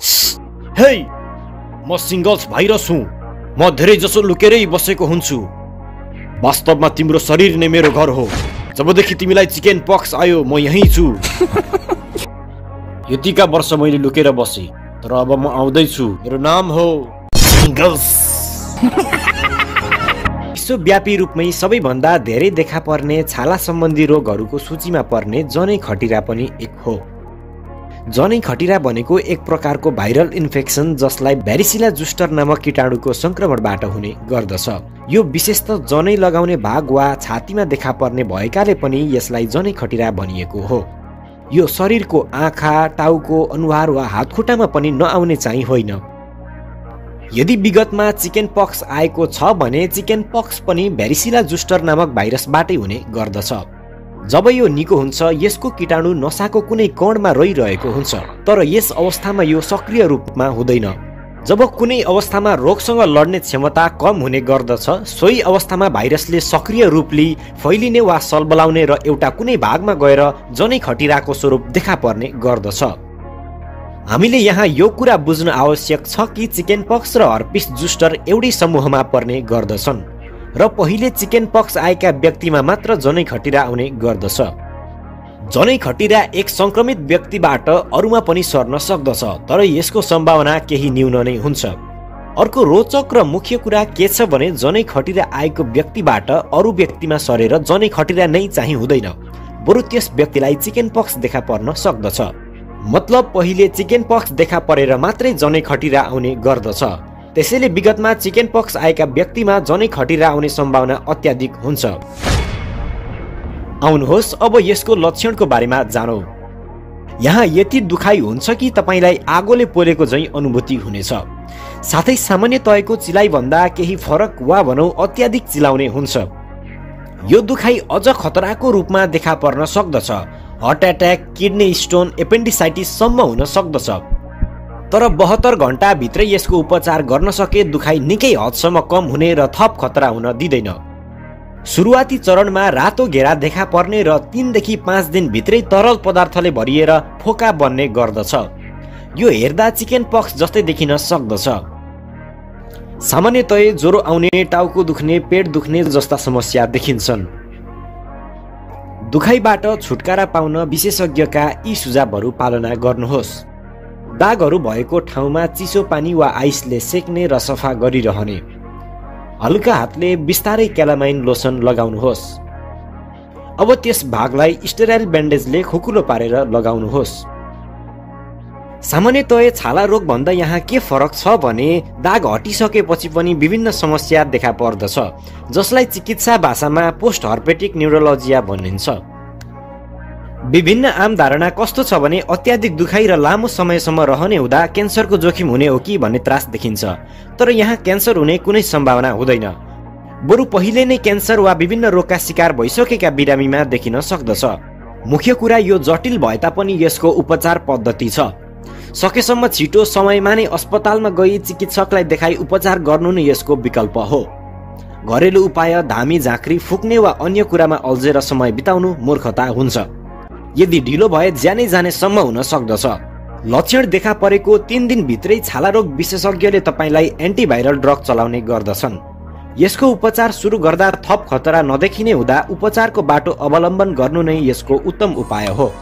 हे म singles virus हुँ म धेरै जसो लुकेरै बसेको हुन्छु वास्तवमा तिम्रो शरीर नै मेरो घर हो जबदेखि तिमीलाई चिकन पक्स आयो म यहीँ छु यतिका वर्ष मैले लुकेर बसेँ तर अब म आउँदैछु मेरो नाम हो सिङ्गल्स विश्वव्यापी रूपमै सबैभन्दा धेरै देखा पर्ने छाला सम्बन्धी रोगहरूको सूचीमा पर्ने जनै खटिरा पनि एक हो जनै खटिरा भनेको एक प्रकारको भाइरल इन्फेक्सन जसलाई भ्यारिसिला जुस्टर नामक कीटाणुको सङ्क्रमणबाट हुने गर्दछ। यो विशेष त जनै लगाउने भाग वा छातीमा देखा पर्ने भएकाले पनि यसलाई जनै खटिरा भनिएको हो। यो शरीरको आँखा टाउको अनुहार वा हातखुट्टामा पनि नआउने चाहिँ होइन। यदि विगतमा चिकन पक्स आएको छ भने चिकन पक्स पनि भ्यारिसिला जुस्टर नामक भाइरसबाटै हुने गर्दछ। जब यो निको हुन्छ यसको कीटाणु नसाको कुनै कणमा रहिरहेको हुन्छ तर यस अवस्थामा यो सक्रिय रूपमा हुँदैन। जब कुनै अवस्थामा रोगसँग लड्ने क्षमता कम हुने गर्दछ सोही अवस्थामा भाइरसले सक्रिय रूपले फैलिने वा सलबलाउने र एउटा कुनै भागमा गएर जनै खटिराको स्वरूप देखा पर्ने गर्दछ। हामीले यहाँ यो कुरा बुझ्न आवश्यक छ कि चिकन पक्स र हर्पिस जुस्टर एउटै समूहमा पर्ने गर्दछन्। र पहिले चिकन पक्स आएका व्यक्तिमा मात्र जनै खटिरा आउने गर्दछ। जनै खटिरा एक सङ्क्रमित व्यक्तिबाट अरूमा पनि सर्न सक्दछ तर यसको सम्भावना केही न्यून नै हुन्छ। अर्को रोचक र मुख्य कुरा के छ भने जनै खटिरा आएको व्यक्तिबाट अरू व्यक्तिमा सरेर जनै खटिरा नै चाहिँ हुँदैन बरु त्यस व्यक्तिलाई चिकन पक्स देखा पर्न सक्दछ। मतलब पहिले चिकन पक्स देखा परेर मात्रै जनै खटिरा आउने गर्दछ। त्यसैले विगतमा चिकन पक्स आएका व्यक्तिमा जनै खटिरा आउने सम्भावना अत्याधिक हुन्छ। आउनुहोस् अब यसको लक्षणको बारेमा जानौ। यहाँ यति दुखाइ हुन्छ कि तपाईँलाई आगोले पोलेको झैँ अनुभूति हुनेछ। साथै सामान्य तयको चिलाइभन्दा केही फरक वा भनौँ अत्याधिक चिलाउने हुन्छ। यो दुखाइ अझ खतराको रूपमा देखा पर्न सक्दछ। हार्ट एट्याक किडनी स्टोन एपेन्डिसाइटिससम्म हुन सक्दछ। तर बहत्तर घन्टाभित्रै यसको उपचार गर्न सके दुखाइ निकै हदसम्म कम हुने र थप खतरा हुन दिँदैन। सुरुवाती चरणमा रातो घेरा देखा पर्ने र तिनदेखि पाँच दिनभित्रै तरल पदार्थले भरिएर फोका बन्ने गर्दछ। यो हेर्दा चिकन पक्स जस्तै देखिन सक्दछ। सामान्यतय ज्वरो आउने टाउको दुख्ने पेट दुख्ने जस्ता समस्या देखिन्छन्। दुखाइबाट छुटकारा पाउन विशेषज्ञका यी सुझावहरू पालना गर्नुहोस्। दागहरू भएको ठाउँमा चिसो पानी वा आइसले सेक्ने र सफा गरिरहने। हल्का हातले बिस्तारै क्यालामाइन लोसन लगाउनुहोस्। अब त्यस भागलाई स्टेराइल ब्यान्डेजले खुकुलो पारेर लगाउनुहोस्। सामान्यतय छाला रोग भन्दा यहाँ के फरक छ भने दाग हटिसकेपछि पनि विभिन्न समस्या देखा पर्दछ जसलाई चिकित्सा भाषामा पोस्ट हर्पेटिक न्युरोलोजिया भनिन्छ। विभिन्न आम धारणा कस्तो छ भने अत्याधिक दुखाइ र लामो समयसम्म रहने हुँदा क्यान्सरको जोखिम हुने हो कि भन्ने त्रास देखिन्छ। तर यहाँ क्यान्सर हुने कुनै सम्भावना हुँदैन। बरु पहिले नै क्यान्सर वा विभिन्न रोगका शिकार भइसकेका बिरामीमा देखिन सक्दछ। मुख्य कुरा यो जटिल भए तापनि यसको उपचार पद्धति छ। सकेसम्म छिटो समयमा नै अस्पतालमा गई चिकित्सकलाई देखाई उपचार गर्नु नै यसको विकल्प हो। घरेलु उपाय धामी झाँक्री फुक्ने वा अन्य कुरामा अल्झेर समय बिताउनु मूर्खता हुन्छ। यदि ढिलो भए ज्यानै जानेसम्म हुन सक्दछ। लक्षण देखा परेको तिन दिनभित्रै छालारोग विशेषज्ञले तपाईँलाई एन्टिभाइरल ड्रग चलाउने गर्दछन्। यसको उपचार सुरु गर्दा थप खतरा नदेखिने हुँदा उपचारको बाटो अवलम्बन गर्नु नै यसको उत्तम उपाय हो।